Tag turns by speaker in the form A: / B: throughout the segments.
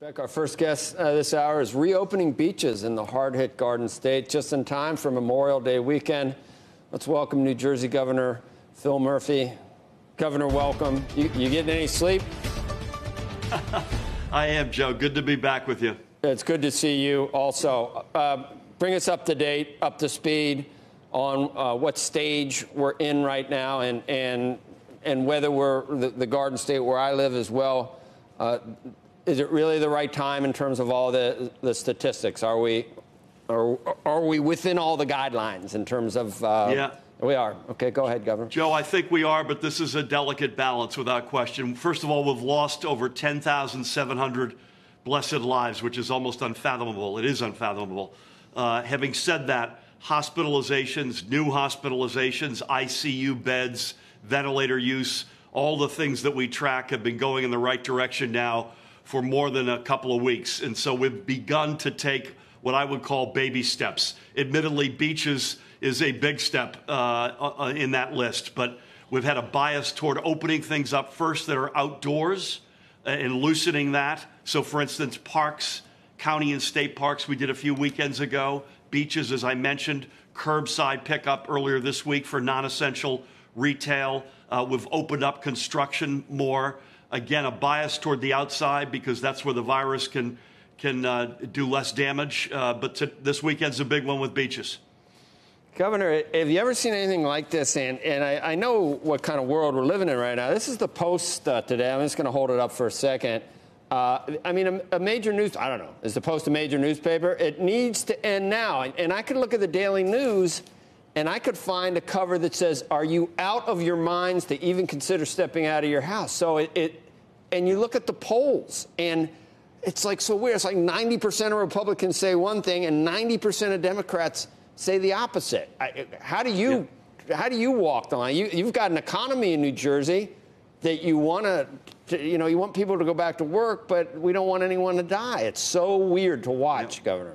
A: Beck, our first guest uh, this hour is reopening beaches in the hard hit Garden State just in time for Memorial Day weekend. Let's welcome New Jersey Governor Phil Murphy. Governor, welcome. You, you getting any sleep?
B: I am, Joe. Good to be back with you.
A: It's good to see you also. Uh, bring us up to date, up to speed on uh, what stage we're in right now and, and, and whether we're the, the Garden State where I live as well. Uh, is it really the right time in terms of all the, the statistics? Are we, are, are we within all the guidelines in terms of? Uh,
B: yeah.
A: We are. Okay, go ahead, Governor.
B: Joe, I think we are, but this is a delicate balance without question. First of all, we've lost over 10,700 blessed lives, which is almost unfathomable. It is unfathomable. Uh, having said that, hospitalizations, new hospitalizations, ICU beds, ventilator use, all the things that we track have been going in the right direction now for more than a couple of weeks. And so we've begun to take what I would call baby steps. Admittedly, beaches is a big step uh, uh, in that list, but we've had a bias toward opening things up first that are outdoors uh, and loosening that. So, for instance, parks, county and state parks, we did a few weekends ago. Beaches, as I mentioned, curbside pickup earlier this week for non essential retail. Uh, we've opened up construction more. Again, a bias toward the outside because that's where the virus can can uh, do less damage. Uh, but this weekend's a big one with beaches.
A: Governor, have you ever seen anything like this? And, and I, I know what kind of world we're living in right now. This is the Post uh, today. I'm just going to hold it up for a second. Uh, I mean, a, a, major news, I don't know, is the Post a major newspaper? It needs to end now. And, and I could look at the Daily News and I could find a cover that says, Are you out of your minds to even consider stepping out of your house? So it, it and you look at the polls, and it's like so weird. It's like 90% of Republicans say one thing, and 90% of Democrats say the opposite. I, how do you yeah. how do you walk the line? You, you've got an economy in New Jersey that you want to, you know, you want people to go back to work, but we don't want anyone to die. It's so weird to watch, yeah. Governor.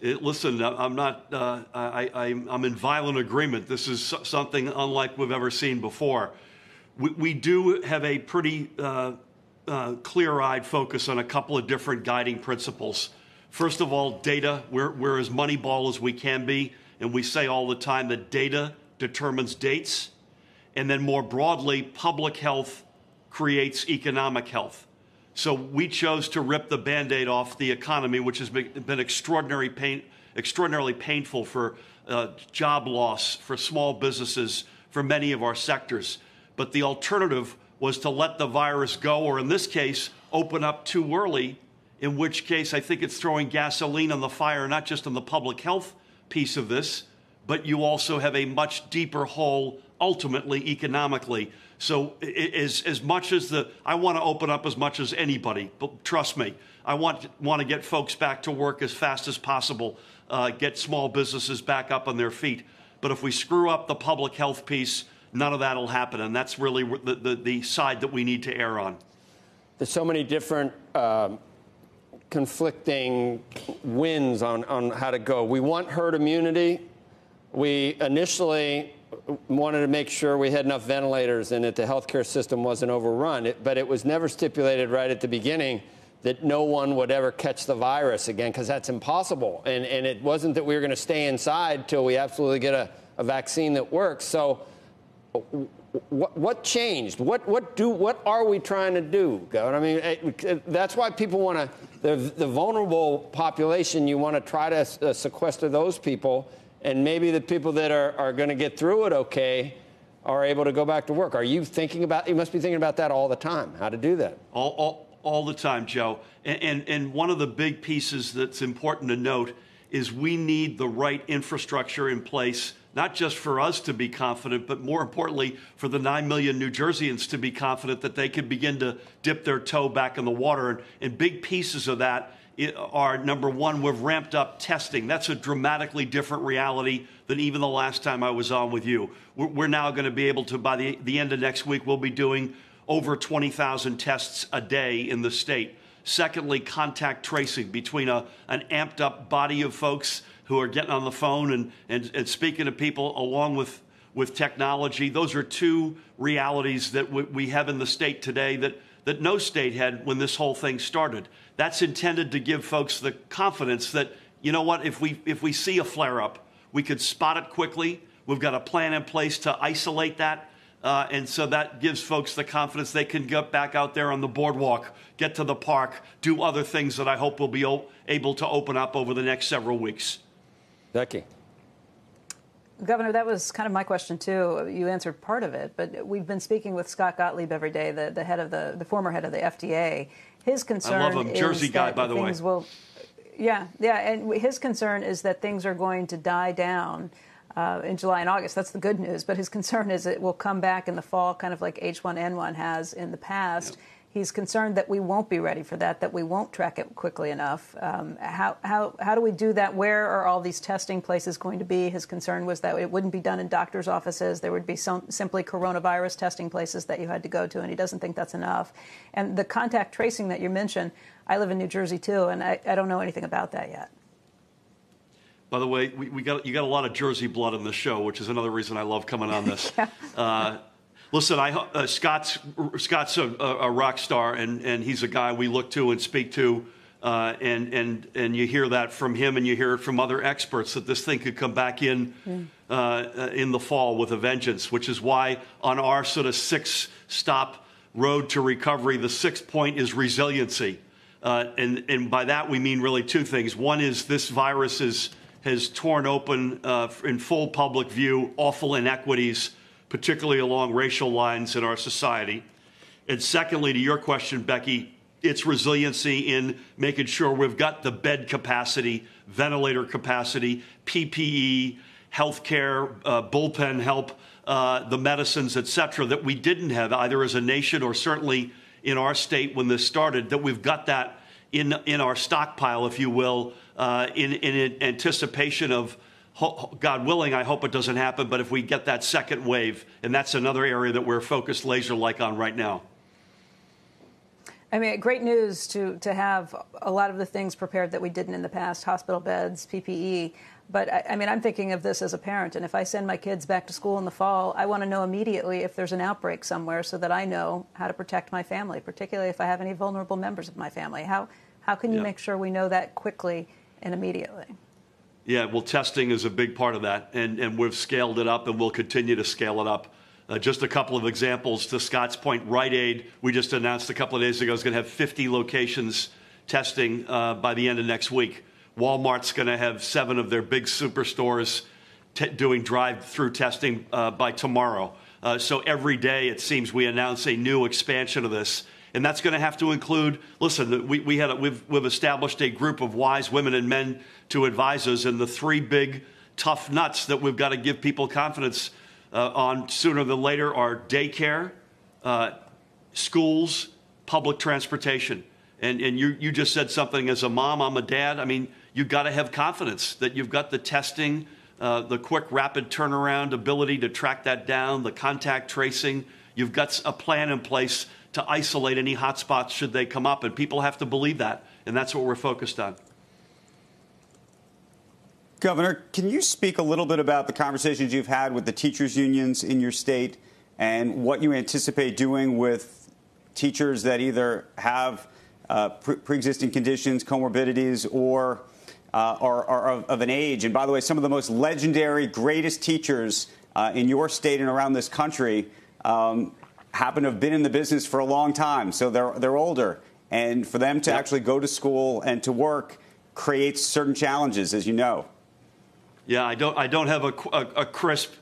B: It, listen, I'm not. Uh, I, I'm in violent agreement. This is something unlike we've ever seen before. We, we do have a pretty uh, uh, clear-eyed focus on a couple of different guiding principles. First of all, data. We're, we're as moneyball as we can be, and we say all the time that data determines dates, and then more broadly, public health creates economic health. So we chose to rip the band aid off the economy, which has been extraordinary pain, extraordinarily painful for uh, job loss, for small businesses, for many of our sectors. But the alternative was to let the virus go, or in this case, open up too early, in which case I think it's throwing gasoline on the fire, not just on the public health piece of this, but you also have a much deeper hole ultimately economically. So as, as much as the, I want to open up as much as anybody, but trust me, I want, want to get folks back to work as fast as possible, uh, get small businesses back up on their feet. But if we screw up the public health piece, none of that will happen. And that's really the, the, the, side that we need to err on.
A: There's so many different um, conflicting winds on, on how to go. We want herd immunity. We initially wanted to make sure we had enough ventilators and that the healthcare system wasn't overrun. It, but it was never stipulated right at the beginning that no one would ever catch the virus again because that's impossible. And, and it wasn't that we were going to stay inside till we absolutely get a, a vaccine that works. So what, what changed? What, what, do, what are we trying to do, I mean, it, it, that's why people want to, the, the vulnerable population, you want to try to uh, sequester those people and maybe the people that are, are going to get through it okay are able to go back to work. Are you thinking about, you must be thinking about that all the time, how to do that.
B: All, all, all the time, Joe. And, and, and one of the big pieces that's important to note is we need the right infrastructure in place, not just for us to be confident, but more importantly, for the 9 million New Jerseyans to be confident that they can begin to dip their toe back in the water. And, and big pieces of that are number one, we've ramped up testing. That's a dramatically different reality than even the last time I was on with you. We're, now going to be able to, by the, end of next week, we'll be doing over 20,000 tests a day in the state. Secondly, contact tracing between a, an amped up body of folks who are getting on the phone and, and, and speaking to people along with, with technology. Those are two realities that we have in the state today that that no state had when this whole thing started. That's intended to give folks the confidence that, you know what, if we, if we see a flare up, we could spot it quickly. We've got a plan in place to isolate that. Uh, and so that gives folks the confidence they can get back out there on the boardwalk, get to the park, do other things that I hope will be able to open up over the next several weeks.
A: Becky.
C: Governor, that was kind of my question too. You answered part of it, but we've been speaking with Scott Gottlieb every day, the, the head of the, the former head of the FDA. His concern
B: I love him. Jersey guy, by the way.
C: Will, yeah, yeah, and his concern is that things are going to die down uh, in July and August. That's the good news. But his concern is it will come back in the fall, kind of like H1N1 has in the past. Yep. He's concerned that we won't be ready for that, that we won't track it quickly enough. Um, how, how, how do we do that? Where are all these testing places going to be? His concern was that it wouldn't be done in doctors' offices. There would be some, simply coronavirus testing places that you had to go to, and he doesn't think that's enough. And the contact tracing that you mentioned, I live in New Jersey too, and I, I don't know anything about that yet.
B: By the way, we, we, got you got a lot of Jersey blood in the show, which is another reason I love coming on this. yeah. uh, listen, I, uh, Scott's Scott's a, a, rock star, and, and he's a guy we look to and speak to, uh, and and and you hear that from him, and you hear it from other experts that this thing could come back in yeah. Uh, in the fall with a vengeance. Which is why on our sort of six stop road to recovery, the sixth point is resiliency. Uh, and, and by that we mean really two things. One is this virus is has torn open uh, in full public view awful inequities, particularly along racial lines in our society. And secondly, to your question, Becky, its resiliency in making sure we've got the bed capacity, ventilator capacity, PPE, healthcare, uh, bullpen help, uh, the medicines, et cetera, that we didn't have either as a nation or certainly in our state when this started, that we've got that in, in our stockpile, if you will, uh, in, in anticipation of, God willing, I hope it doesn't happen, but if we get that second wave, and that's another area that we're focused laser like on right now.
C: I mean, great news to, to have a lot of the things prepared that we didn't in the past hospital beds, PPE. But I, I, mean, I'm thinking of this as a parent, and if I send my kids back to school in the fall, I want to know immediately if there's an outbreak somewhere so that I know how to protect my family, particularly if I have any vulnerable members of my family. How, how can you yeah. make sure we know that quickly and immediately?
B: Yeah, well, testing is a big part of that, and, and we've scaled it up and we'll continue to scale it up. Uh, just a couple of examples to Scott's point Rite Aid, we just announced a couple of days ago, is going to have 50 locations testing uh, by the end of next week. Walmart's going to have seven of their big superstores t- doing drive through testing uh, by tomorrow. Uh, so every day, it seems, we announce a new expansion of this. And that's going to have to include, listen, we, we had a, we've, we've established a group of wise women and men to advise us, and the three big tough nuts that we've got to give people confidence uh, on sooner than later are daycare, uh, schools, public transportation. And, and you, you just said something as a mom, I'm a dad. I mean, you've got to have confidence that you've got the testing, uh, the quick, rapid turnaround ability to track that down, the contact tracing. You've got a plan in place to isolate any hotspots should they come up, and people have to believe that, and that's what we're focused on.
D: Governor, can you speak a little bit about the conversations you've had with the teachers' unions in your state and what you anticipate doing with teachers that either have uh, pre existing conditions, comorbidities, or uh, are, are of, of, an age? And by the way, some of the most legendary, greatest teachers uh, in your state and around this country um, happen to have been in the business for a long time, so they're, they're older. And for them to yep. actually go to school and to work creates certain challenges, as you know.
B: Yeah, I don't, I don't have a, a, a crisp,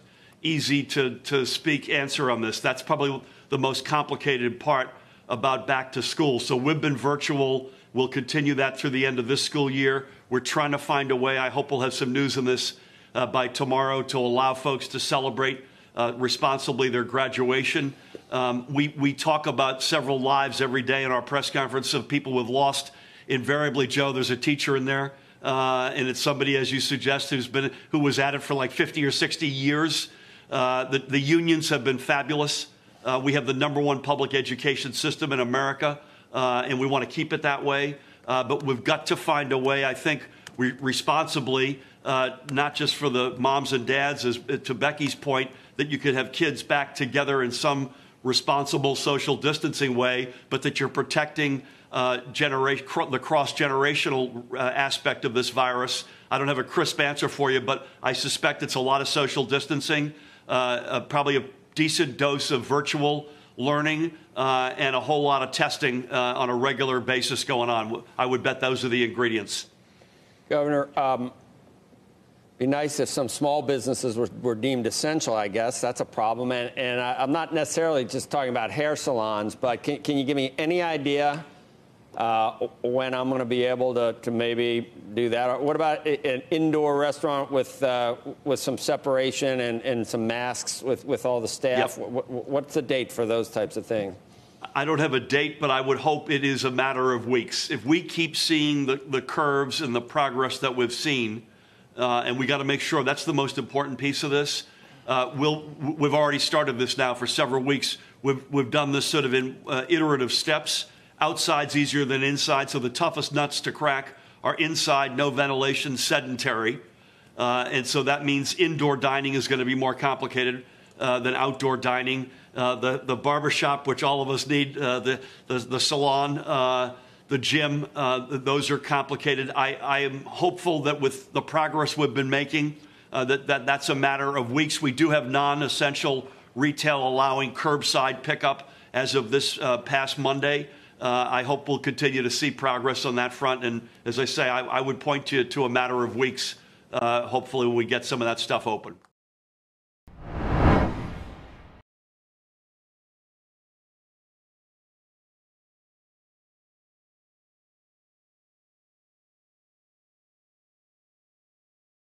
B: easy to, to speak answer on this. That's probably the most complicated part about back to school. So we've been virtual. We'll continue that through the end of this school year. We're trying to find a way. I hope we'll have some news on this uh, by tomorrow to allow folks to celebrate uh, responsibly their graduation. Um, we, we talk about several lives every day in our press conference of people we've lost. Invariably, Joe, there's a teacher in there, uh, and it's somebody, as you suggest, who's been who was at it for like 50 or 60 years. Uh, the, the unions have been fabulous. Uh, we have the number one public education system in America, uh, and we want to keep it that way. Uh, but we've got to find a way, I think, re- responsibly, uh, not just for the moms and dads, as to Becky's point, that you could have kids back together in some responsible social distancing way, but that you're protecting uh, genera- the cross generational uh, aspect of this virus. I don't have a crisp answer for you, but I suspect it's a lot of social distancing, uh, uh, probably a decent dose of virtual learning, uh, and a whole lot of testing uh, on a regular basis going on. I would bet those are the ingredients.
A: Governor, um, be nice if some small businesses were, were deemed essential, I guess. That's a problem. And, and I, am not necessarily just talking about hair salons, but can, can you give me any idea uh, when I'm going to be able to, to maybe do that? Or what about an indoor restaurant with, uh, with some separation and, and some masks with, with all the staff?
B: Yep.
A: What, what's the date for those types of things?
B: I don't have a date, but I would hope it is a matter of weeks. If we keep seeing the, the curves and the progress that we've seen, uh, and we got to make sure that's the most important piece of this. Uh, we'll, we've already started this now for several weeks. We've, we've done this sort of in uh, iterative steps. Outside's easier than inside, so the toughest nuts to crack are inside, no ventilation, sedentary. Uh, and so that means indoor dining is going to be more complicated uh, than outdoor dining. Uh, the, the barbershop, which all of us need, the, the, the salon, the gym, uh, those are complicated. I, I, am hopeful that with the progress we've been making, uh, that, that that's a matter of weeks. We do have non-essential retail allowing curbside pickup as of this uh, past Monday. Uh, I hope we'll continue to see progress on that front. And as I say, I, I would point you to a matter of weeks. Uh, hopefully, when we get some of that stuff open.